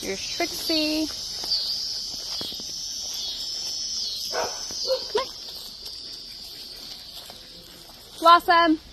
Here's Trixie. Come. Blossom.